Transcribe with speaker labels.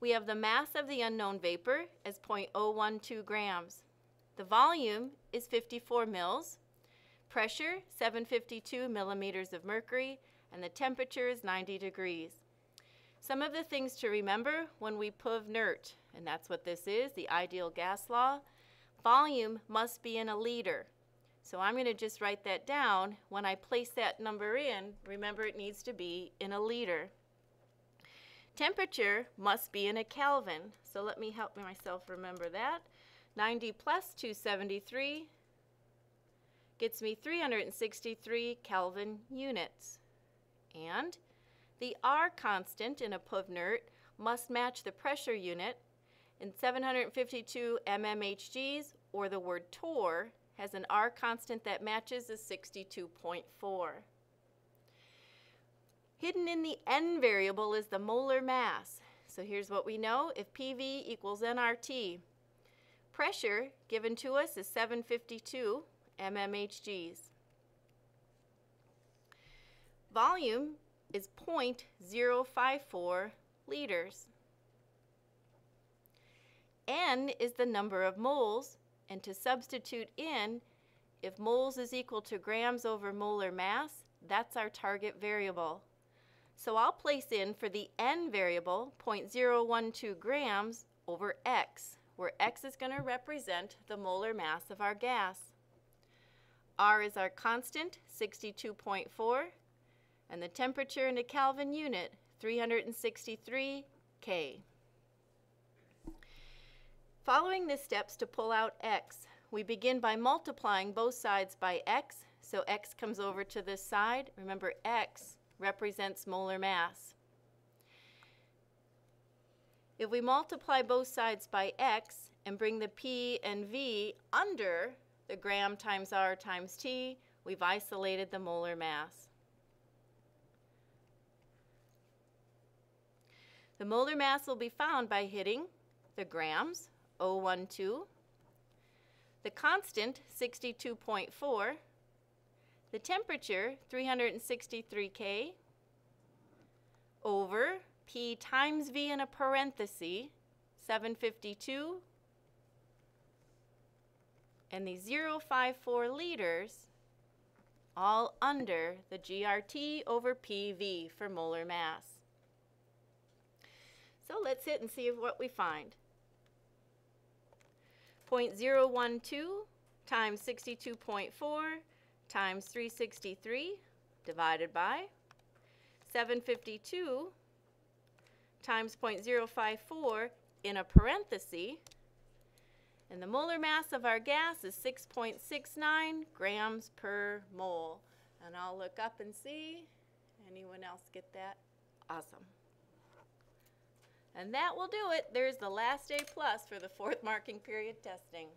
Speaker 1: We have the mass of the unknown vapor as 0.012 grams. The volume is 54 mils. Pressure, 752 millimeters of mercury, and the temperature is 90 degrees. Some of the things to remember when we PUV NERT, and that's what this is, the ideal gas law. Volume must be in a liter. So I'm going to just write that down. When I place that number in, remember it needs to be in a liter. Temperature must be in a Kelvin. So let me help myself remember that. 90 plus 273 gets me 363 Kelvin units. And the R constant in a PUV NERT must match the pressure unit. In 752 mmHgs, or the word torr, has an R constant that matches a 62.4. Hidden in the N variable is the molar mass. So here's what we know. If PV equals nRT, pressure given to us is 752 mmHgs. Volume is 0.054 liters. N is the number of moles and to substitute in, if moles is equal to grams over molar mass, that's our target variable. So I'll place in for the n variable 0.012 grams over x, where x is going to represent the molar mass of our gas. R is our constant, 62.4, and the temperature in a Kelvin unit, 363 K. Following the steps to pull out x, we begin by multiplying both sides by x, so x comes over to this side. Remember, x represents molar mass. If we multiply both sides by x and bring the p and v under the gram times r times t, we've isolated the molar mass. The molar mass will be found by hitting the grams, 012, the constant 62.4, the temperature 363 K over P times V in a parenthesis 752 and the 054 liters all under the GRT over PV for molar mass. So let's hit and see what we find. 0.012 times 62.4 times 363 divided by 752 times 0.054 in a parenthesis. And the molar mass of our gas is 6.69 grams per mole. And I'll look up and see. Anyone else get that? Awesome. And that will do it. There's the last A plus for the fourth marking period testing.